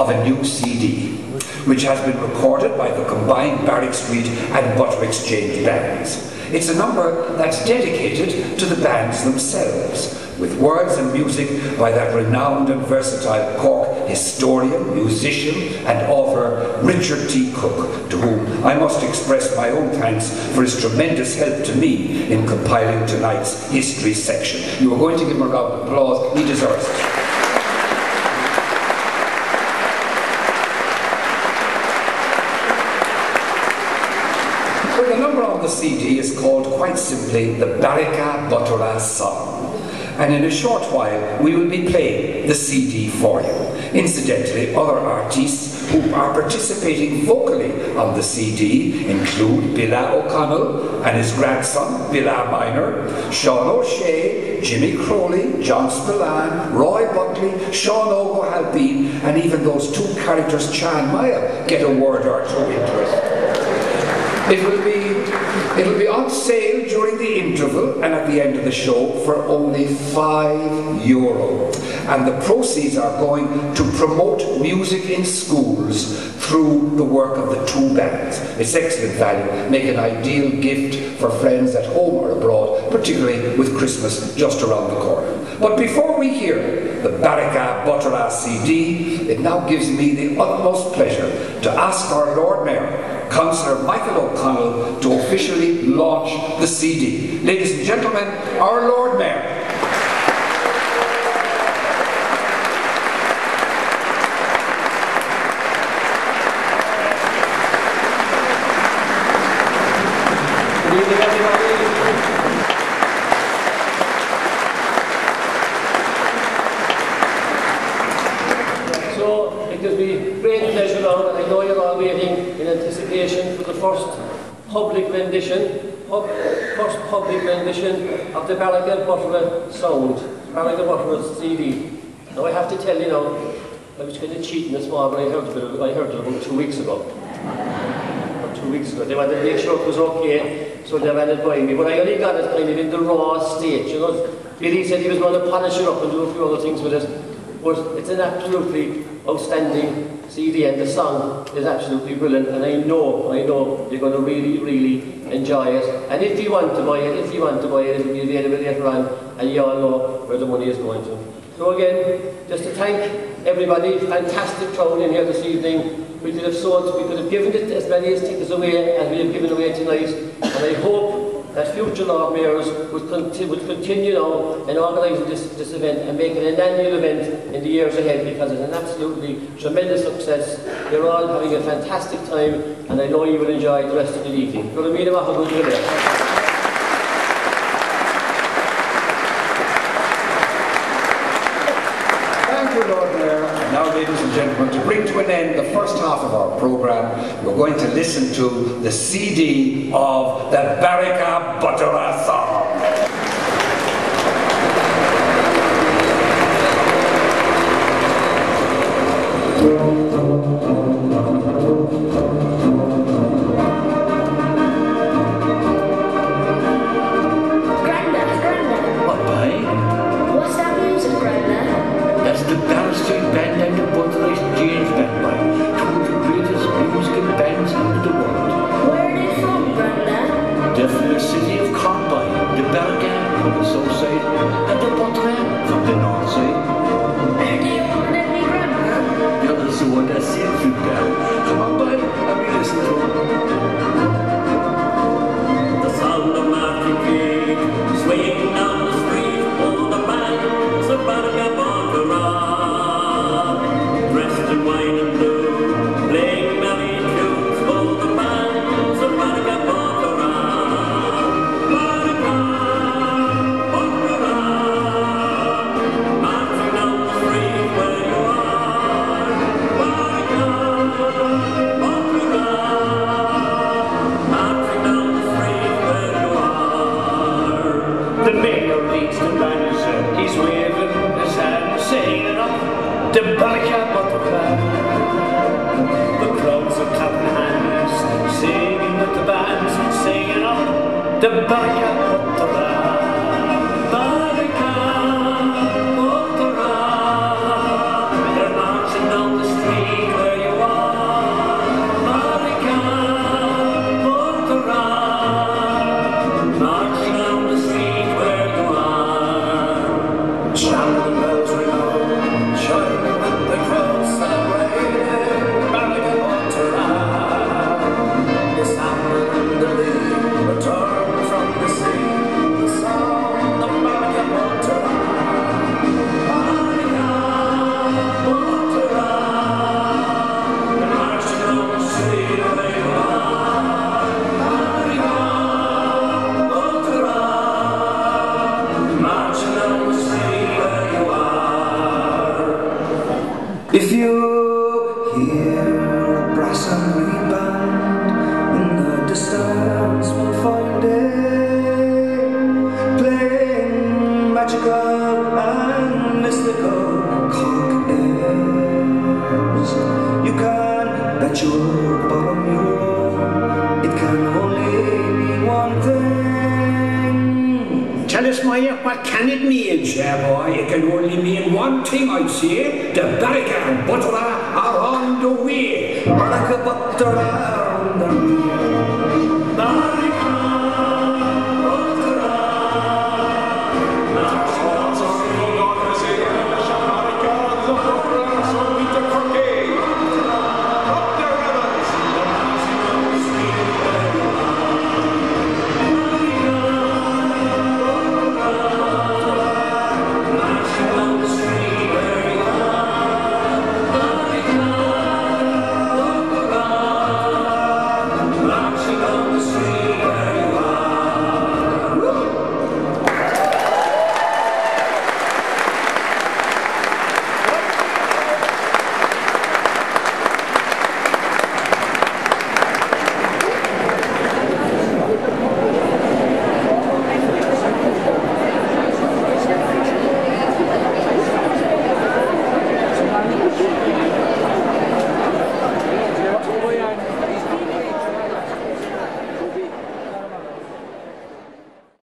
of a new CD, which has been recorded by the combined Barrack Street and Butter Exchange bands. It's a number that's dedicated to the bands themselves, with words and music by that renowned and versatile Cork historian, musician, and author Richard T. Cooke, to whom I must express my own thanks for his tremendous help to me in compiling tonight's history section. You are going to give him a round of applause, he deserves it. Well, the number the CD is called quite simply the Barracka Buttera Song and in a short while we will be playing the CD for you. Incidentally, other artists who are participating vocally on the CD include Billa O'Connell and his grandson, Billa Minor, Sean O'Se, Jimmy Crowley, John Spillane, Roy Buckley, Sean Halpine, and even those two characters, Cha and Miah, get a word or two into it. It will be It'll be on sale during the interval and at the end of the show for only five euro. And the proceeds are going to promote music in schools through the work of the two bands. It's excellent value, make an ideal gift for friends at home or abroad, particularly with Christmas just around the corner. But before we hear the Barracka Buttera CD, it now gives me the utmost pleasure to ask our Lord Mayor Councillor Michael O'Connell to officially launch the CD. Ladies and gentlemen, our Lord Mayor. Public rendition first public rendition of the Barracka Buttera sound, Barracka Buttera CD. Now I have to tell you now, I was kind of cheating this morning, I heard it, I heard it about two weeks ago. About two weeks ago. They wanted to make sure it was okay, so they ran it by me. But I only got it kind of in the raw state, you know. Billy said he was going to polish it up and do a few other things with it. But it's an absolutely outstanding CD and the song is absolutely brilliant and I know, I know you're going to really, really enjoy it. And if you want to buy it, if you want to buy it, it'll be available later on and you all know where the money is going to. So again, just to thank everybody, fantastic crowd in here this evening. We could have sold, we could have given it as many as tickets away as we have given away tonight. And I hope that future Lord Mayors would, conti would continue now in organising this, this event and make it an annual event in the years ahead because it's an absolutely tremendous success. You're all having a fantastic time and I know you will enjoy the rest of the evening. ladies and gentlemen, to bring to an end the first half of our program, we're going to listen to the CD of the Barracka Buttera song. Down the street. If you hear what can it mean? Yeah, boy, it can only mean one thing, I'd say. The Barracka and Buttera are on the way. Barracka butter on the Barracka